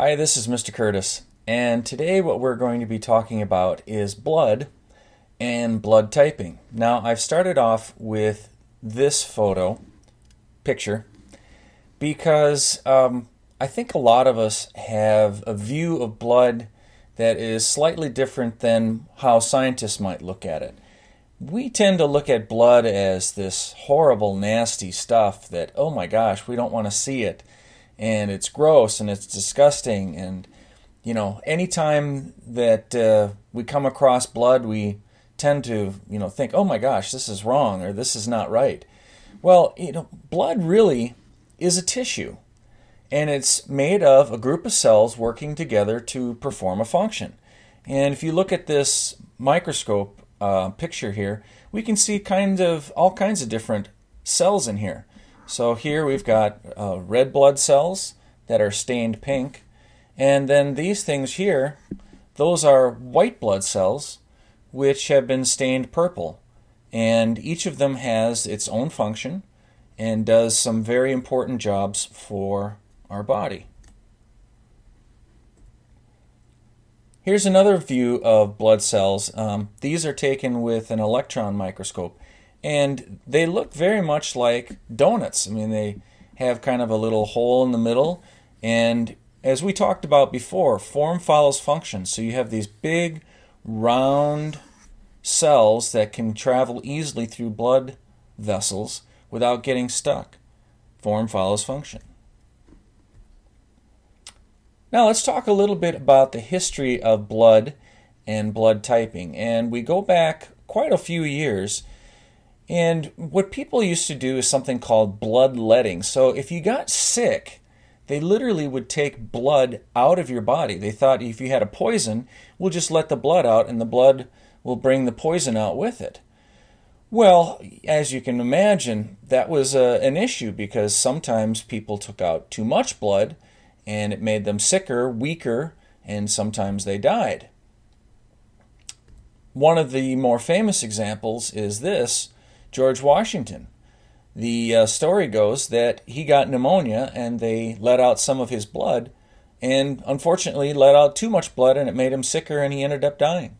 Hi, this is Mr. Curtis, and today what we're going to be talking about is blood and blood typing. Now, I've started off with this photo picture because um, I think a lot of us have a view of blood that is slightly different than how scientists might look at it. We tend to look at blood as this horrible, nasty stuff that, oh my gosh, we don't want to see it and it's gross and it's disgusting. And you know anytime that uh, we come across blood we tend to you know think oh my gosh this is wrong or this is not right. Well you know blood really is a tissue and it's made of a group of cells working together to perform a function. And if you look at this microscope uh, picture here we can see kind of all kinds of different cells in here so here we've got uh, red blood cells that are stained pink. And then these things here, those are white blood cells which have been stained purple. And each of them has its own function and does some very important jobs for our body. Here's another view of blood cells. Um, these are taken with an electron microscope and they look very much like donuts. I mean, they have kind of a little hole in the middle, and as we talked about before, form follows function. So you have these big, round cells that can travel easily through blood vessels without getting stuck. Form follows function. Now let's talk a little bit about the history of blood and blood typing. And we go back quite a few years and what people used to do is something called bloodletting. So if you got sick, they literally would take blood out of your body. They thought if you had a poison, we'll just let the blood out and the blood will bring the poison out with it. Well, as you can imagine, that was uh, an issue because sometimes people took out too much blood and it made them sicker, weaker, and sometimes they died. One of the more famous examples is this George Washington. The uh, story goes that he got pneumonia and they let out some of his blood, and unfortunately let out too much blood and it made him sicker and he ended up dying.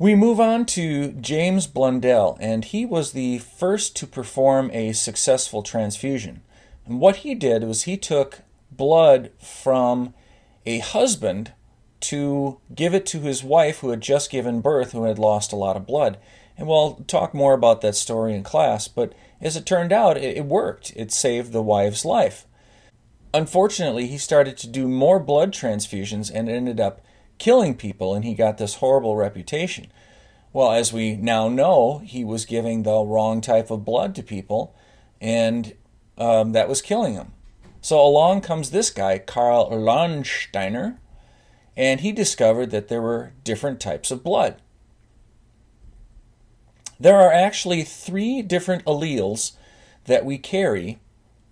We move on to James Blundell, and he was the first to perform a successful transfusion. And what he did was he took blood from a husband to give it to his wife who had just given birth, who had lost a lot of blood. And we'll talk more about that story in class, but as it turned out, it, worked. It saved the wife's life. Unfortunately, he started to do more blood transfusions and ended up killing people, and he got this horrible reputation. Well, as we now know, he was giving the wrong type of blood to people, and um, that was killing them. So along comes this guy, Karl Landsteiner, and he discovered that there were different types of blood. There are actually three different alleles that we carry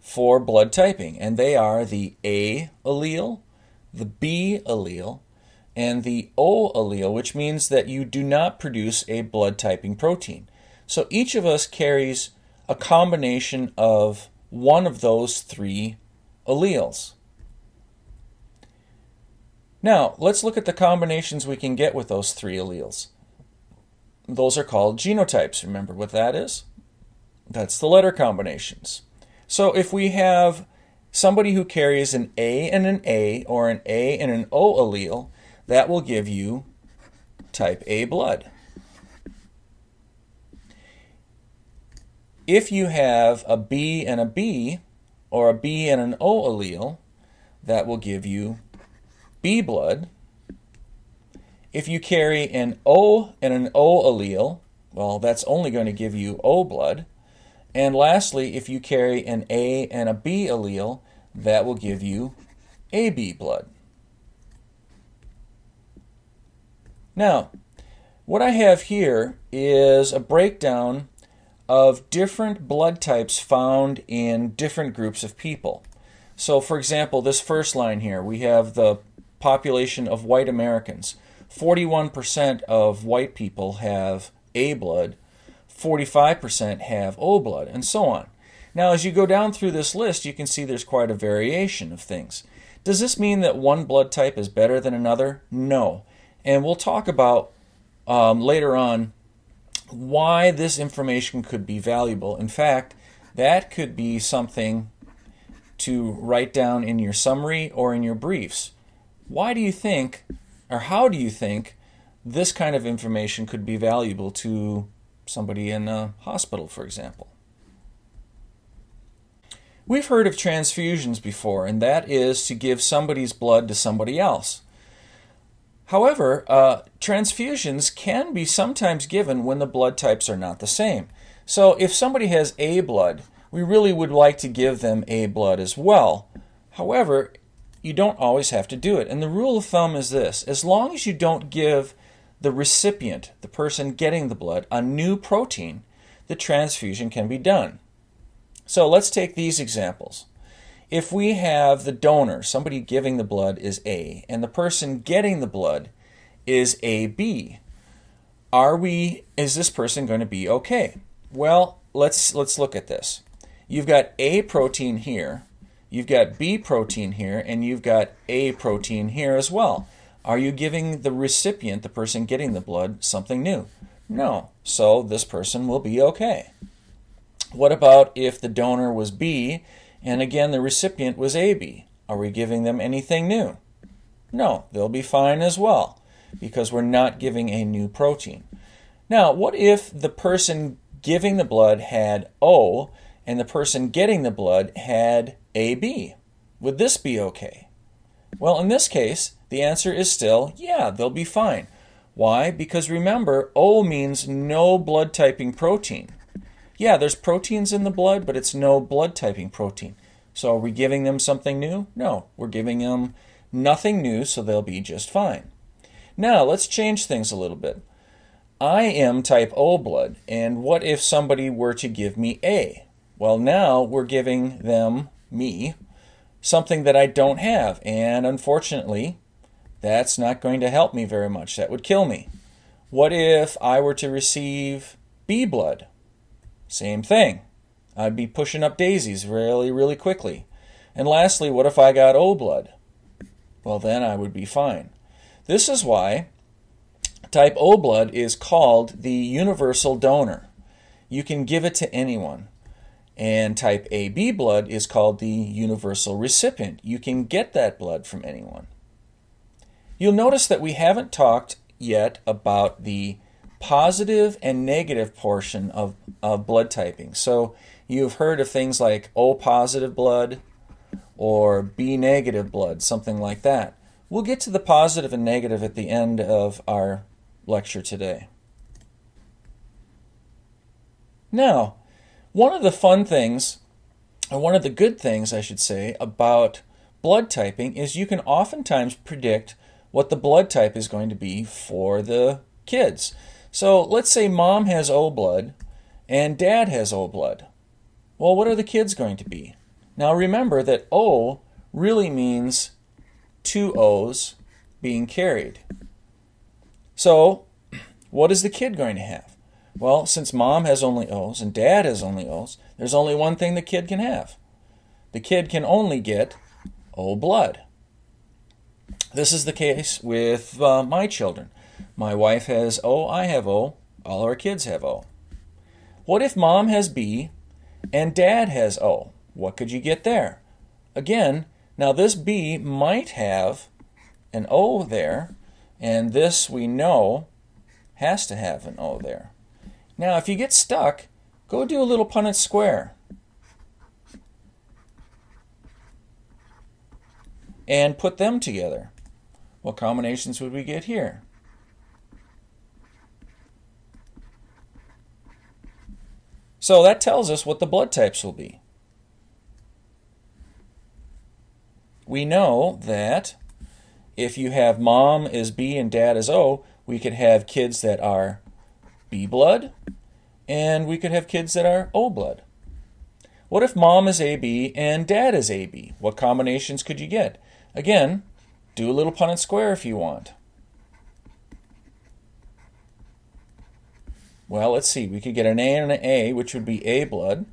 for blood typing, and they are the A allele, the B allele, and the O allele, which means that you do not produce a blood typing protein. So each of us carries a combination of one of those three alleles. Now, let's look at the combinations we can get with those three alleles. Those are called genotypes. Remember what that is? That's the letter combinations. So if we have somebody who carries an A and an A or an A and an O allele, that will give you type A blood. If you have a B and a B or a B and an O allele, that will give you B blood. If you carry an O and an O allele, well, that's only going to give you O blood. And lastly, if you carry an A and a B allele, that will give you AB blood. Now, what I have here is a breakdown of different blood types found in different groups of people. So, for example, this first line here, we have the population of white Americans. 41% of white people have A blood, 45% have O blood, and so on. Now, as you go down through this list, you can see there's quite a variation of things. Does this mean that one blood type is better than another? No. And we'll talk about um, later on why this information could be valuable. In fact, that could be something to write down in your summary or in your briefs. Why do you think, or how do you think, this kind of information could be valuable to somebody in a hospital, for example? We've heard of transfusions before, and that is to give somebody's blood to somebody else. However, uh, transfusions can be sometimes given when the blood types are not the same. So if somebody has A blood, we really would like to give them A blood as well. However, you don't always have to do it. And the rule of thumb is this as long as you don't give the recipient, the person getting the blood, a new protein, the transfusion can be done. So let's take these examples. If we have the donor, somebody giving the blood is A, and the person getting the blood is AB, are we is this person going to be okay? Well, let's let's look at this. You've got A protein here, you've got B protein here, and you've got A protein here as well. Are you giving the recipient, the person getting the blood, something new? No. So this person will be okay. What about if the donor was B and again the recipient was AB? Are we giving them anything new? No, they'll be fine as well because we're not giving a new protein. Now, what if the person giving the blood had O and the person getting the blood had AB? Would this be okay? Well, in this case, the answer is still yeah, they'll be fine. Why? Because remember, O means no blood typing protein. Yeah, there's proteins in the blood, but it's no blood typing protein. So are we giving them something new? No, we're giving them nothing new, so they'll be just fine. Now, let's change things a little bit. I am type O blood, and what if somebody were to give me A? Well, now we're giving them, me, something that I don't have, and unfortunately, that's not going to help me very much. That would kill me. What if I were to receive B blood? Same thing. I'd be pushing up daisies really, really quickly. And lastly, what if I got O blood? Well, then I would be fine. This is why type O blood is called the universal donor. You can give it to anyone. And type AB blood is called the universal recipient. You can get that blood from anyone. You'll notice that we haven't talked yet about the positive and negative portion of, of blood typing. So you've heard of things like O positive blood or B negative blood, something like that. We'll get to the positive and negative at the end of our lecture today. Now, one of the fun things, or one of the good things, I should say, about blood typing is you can oftentimes predict what the blood type is going to be for the kids. So let's say mom has O blood and dad has O blood. Well, what are the kids going to be? Now remember that O really means two O's being carried. So, what is the kid going to have? Well, since mom has only O's and dad has only O's, there's only one thing the kid can have. The kid can only get O blood. This is the case with uh, my children. My wife has O, I have O, all our kids have O. What if mom has B and dad has O? What could you get there? Again, now this B might have an O there, and this we know has to have an O there. Now, if you get stuck, go do a little Punnett square. And put them together. What combinations would we get here? So that tells us what the blood types will be. We know that if you have mom is B and dad is O, we could have kids that are B blood, and we could have kids that are O blood. What if mom is AB and dad is AB? What combinations could you get? Again, do a little Punnett square if you want. Well, let's see. We could get an A and an A, which would be A blood.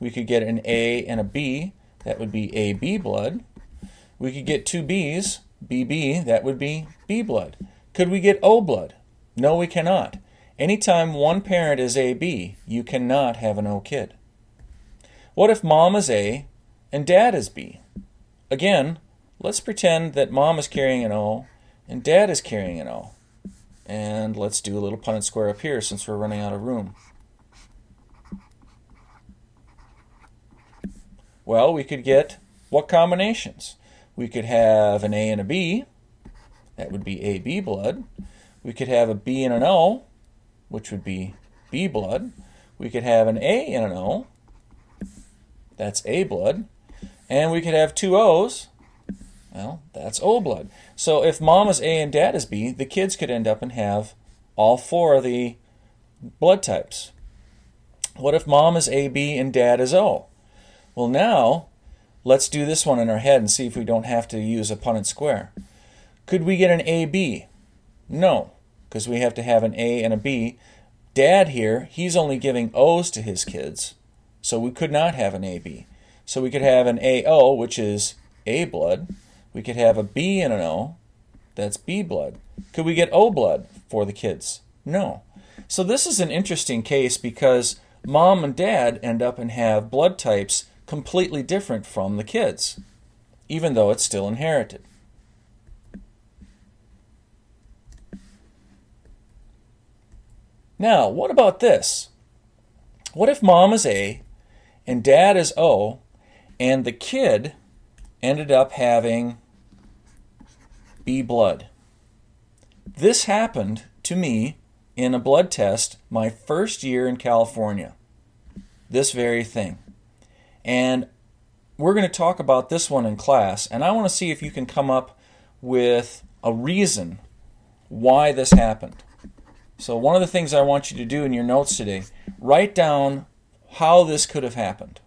we could get an A and a B, that would be AB blood. We could get two B's, BB, that would be B blood. Could we get O blood? No, we cannot. Anytime one parent is AB, you cannot have an O kid. What if mom is A and dad is B? Again, let's pretend that mom is carrying an O and dad is carrying an O. And let's do a little Punnett square up here since we're running out of room. Well, we could get what combinations? We could have an A and a B. That would be AB blood. We could have a B and an O, which would be B blood. We could have an A and an O. That's A blood. And we could have two O's. Well, that's O blood. So if mom is A and dad is B, the kids could end up and have all four of the blood types. What if mom is AB and dad is O? Well, now let's do this one in our head and see if we don't have to use a Punnett square. Could we get an AB? No, because we have to have an A and a B. Dad here, he's only giving O's to his kids, so we could not have an AB. So we could have an AO, which is A blood. We could have a B and an O, that's B blood. Could we get O blood for the kids? No. So this is an interesting case because mom and dad end up and have blood types completely different from the kids, even though it's still inherited. Now, what about this? What if mom is A and dad is O, and the kid ended up having B blood? This happened to me in a blood test my first year in California. This very thing. And we're going to talk about this one in class, and I want to see if you can come up with a reason why this happened. So, one of the things I want you to do in your notes today, write down how this could have happened.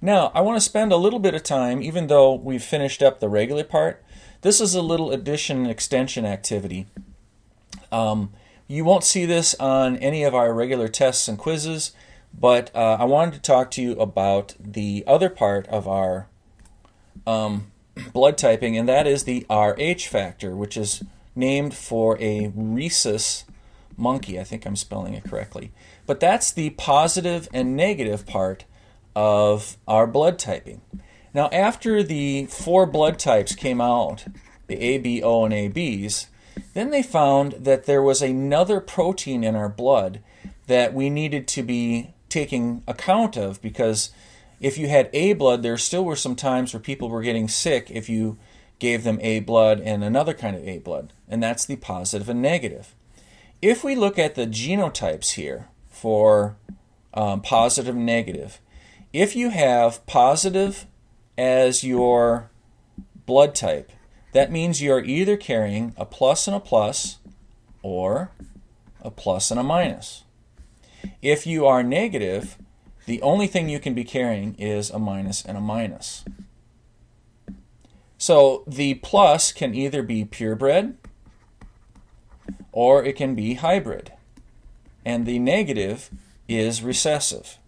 Now, I want to spend a little bit of time, even though we've finished up the regular part, this is a little addition and extension activity. Um, you won't see this on any of our regular tests and quizzes, but uh, I wanted to talk to you about the other part of our um, blood typing, and that is the Rh factor, which is named for a rhesus monkey. I think I'm spelling it correctly. But that's the positive and negative part of our blood typing. Now, after the four blood types came out, the A, B, O, and ABs, then they found that there was another protein in our blood that we needed to be taking account of because if you had A blood, there still were some times where people were getting sick if you gave them A blood and another kind of A blood, and that's the positive and negative. If we look at the genotypes here for um, positive and negative, if you have positive as your blood type, that means you are either carrying a plus and a plus or a plus and a minus. If you are negative, the only thing you can be carrying is a minus and a minus. So the plus can either be purebred or it can be hybrid. And the negative is recessive.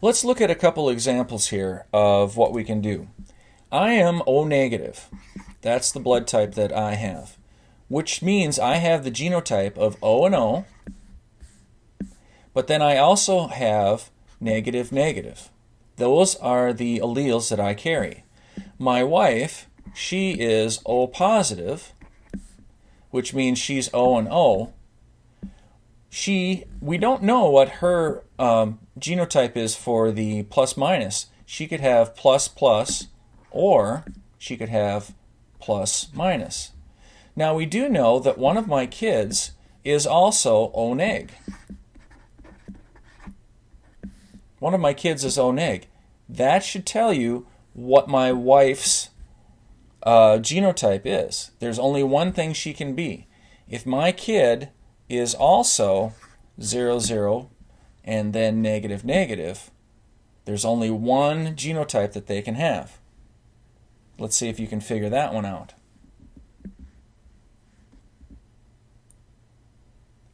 Let's look at a couple examples here of what we can do. I am O negative. That's the blood type that I have, which means I have the genotype of O and O, but then I also have negative negative. Those are the alleles that I carry. My wife, she is O positive, which means she's O and O. She, we don't know what her um, genotype is for the plus minus. She could have plus plus or she could have plus minus. Now we do know that one of my kids is also O neg. One of my kids is O neg. That should tell you what my wife's uh, genotype is. There's only one thing she can be. If my kid is also 0, 0, and then negative, negative, there's only one genotype that they can have. Let's see if you can figure that one out.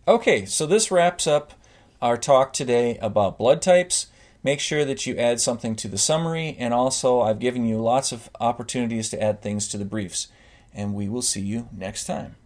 Okay, so this wraps up our talk today about blood types. Make sure that you add something to the summary, and also I've given you lots of opportunities to add things to the briefs. And we will see you next time.